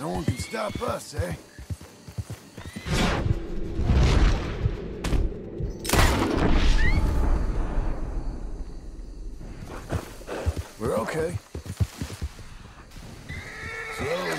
No one can stop us, eh? We're okay. So,